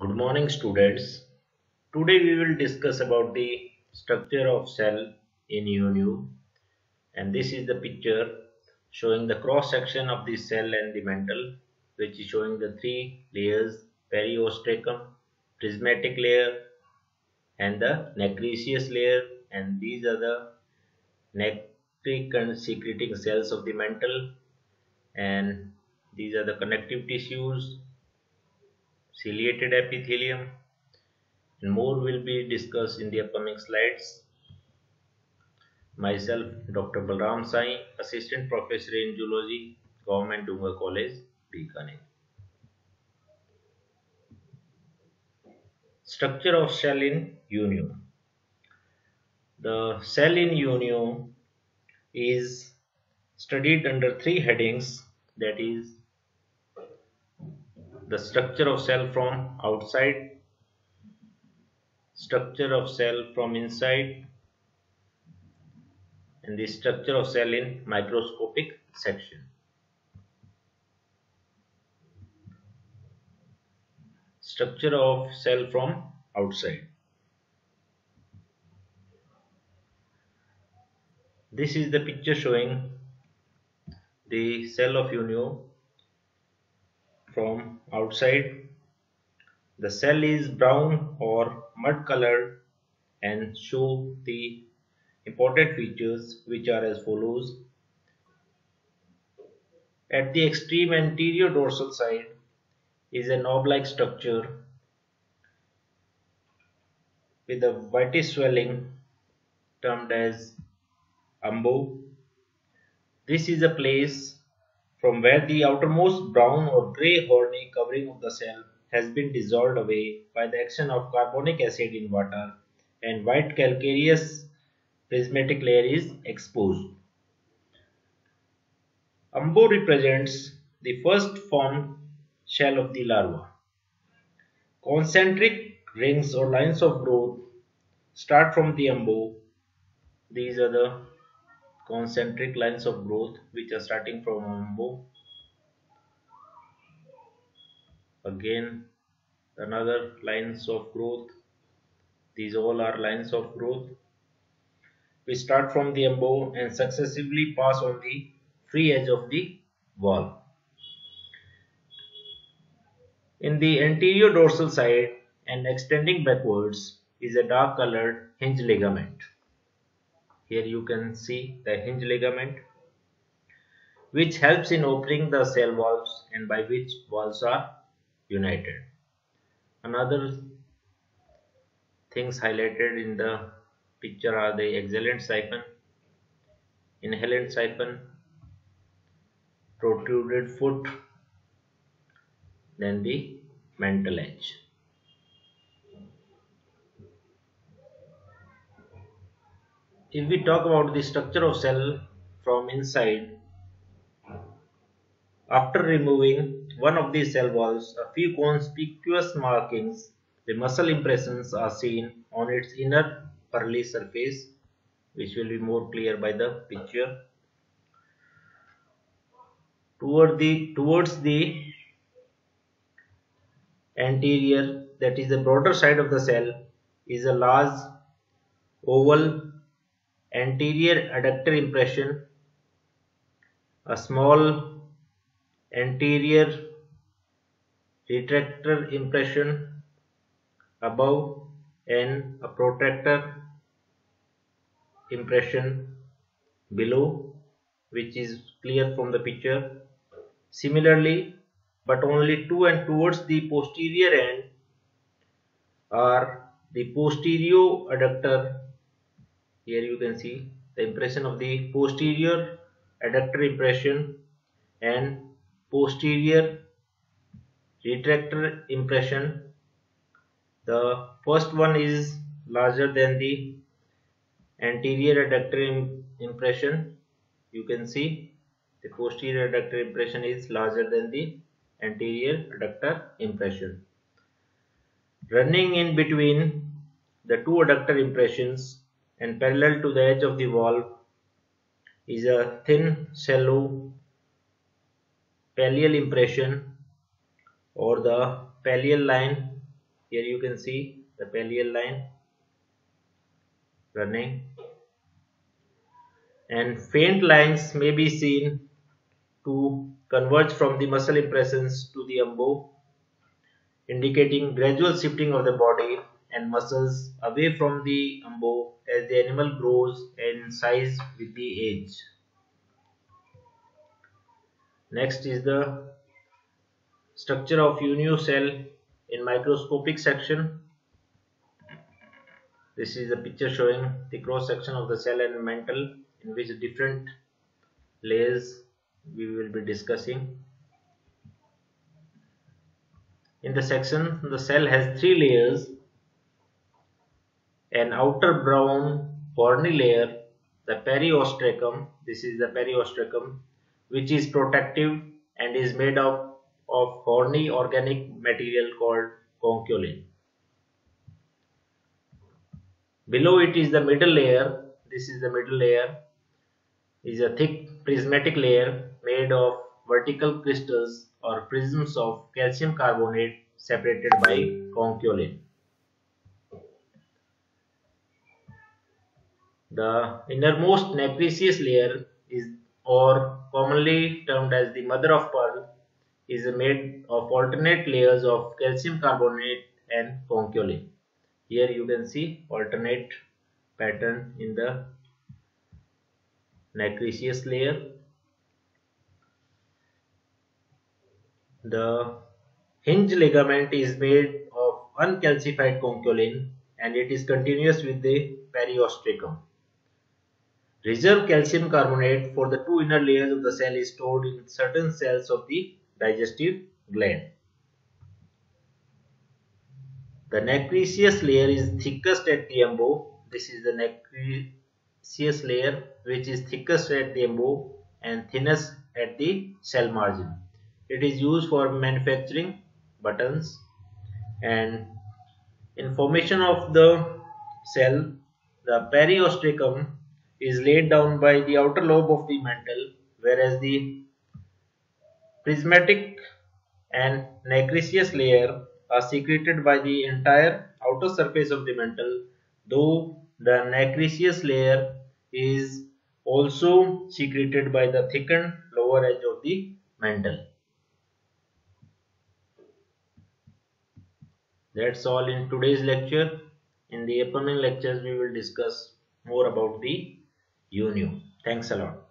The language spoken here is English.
Good morning students. Today we will discuss about the structure of cell in Unio. And this is the picture showing the cross section of the cell and the mantle which is showing the three layers periostracum, prismatic layer and the nacreous layer. And these are the nectic and secreting cells of the mantle. And these are the connective tissues ciliated epithelium and more will be discussed in the upcoming slides. Myself Dr. Balram Sain, Assistant Professor in Zoology, Government Dungar College, Bikaner. Structure of cell in Unio. The cell in Unio is studied under three headings that is the structure of cell from outside structure of cell from inside and the structure of cell in microscopic section. Structure of cell from outside. This is the picture showing the cell of Unio from outside the cell is brown or mud colored and show the important features which are as follows at the extreme anterior dorsal side is a knob-like structure with a whitish swelling termed as umbo. This is a place from where the outermost brown or grey horny covering of the cell has been dissolved away by the action of carbonic acid in water and white calcareous prismatic layer is exposed. Umbo represents the first formed shell of the larva. Concentric rings or lines of growth start from the umbo. These are the concentric lines of growth which are starting from umbo again another lines of growth. These all are lines of growth. We start from the umbo and successively pass on the free edge of the wall. In the anterior dorsal side and extending backwards is a dark colored hinge ligament here you can see the hinge ligament which helps in opening the cell walls and by which walls are united. Another things highlighted in the picture are the exhalent siphon, inhalant siphon, protruded foot, then the mantle edge. If we talk about the structure of cell from inside after removing one of these cell walls a few conspicuous markings the muscle impressions are seen on its inner pearly surface which will be more clear by the picture. Toward the towards the anterior that is the broader side of the cell is a large oval anterior adductor impression, a small anterior retractor impression above and a protractor impression below which is clear from the picture. Similarly, but only to and towards the posterior end are the posterior adductor here you can see the impression of the posterior adductor impression and posterior retractor impression. The first one is larger than the anterior adductor impression. You can see the posterior adductor impression is larger than the anterior adductor impression. Running in between the two adductor impressions and parallel to the edge of the valve is a thin shallow pallial impression or the pallial line. Here you can see the pallial line running. And faint lines may be seen to converge from the muscle impressions to the umbo indicating gradual shifting of the body and muscles away from the umbo as the animal grows in size with the age. Next is the structure of Unio cell in microscopic section. This is a picture showing the cross section of the cell and mantle in which different layers we will be discussing. In the section, the cell has three layers an outer brown horny layer, the periostracum, this is the periostracum, which is protective and is made up of horny organic material called conchiolin. Below it is the middle layer, this is the middle layer, is a thick prismatic layer made of vertical crystals or prisms of calcium carbonate separated by conchiolin. The innermost nacreous layer is or commonly termed as the mother of pearl is made of alternate layers of calcium carbonate and conchiolin. Here you can see alternate pattern in the nacreous layer. The hinge ligament is made of uncalcified conchiolin and it is continuous with the periostracum. Reserved calcium carbonate for the two inner layers of the cell is stored in certain cells of the digestive gland. The nacreous layer is thickest at the umbo. This is the nacreous layer which is thickest at the umbo and thinnest at the cell margin. It is used for manufacturing buttons and in formation of the cell the periostracum is laid down by the outer lobe of the mantle whereas the prismatic and nacreous layer are secreted by the entire outer surface of the mantle though the nacreous layer is also secreted by the thickened lower edge of the mantle. That's all in today's lecture. In the upcoming lectures we will discuss more about the Unio. Thanks a lot.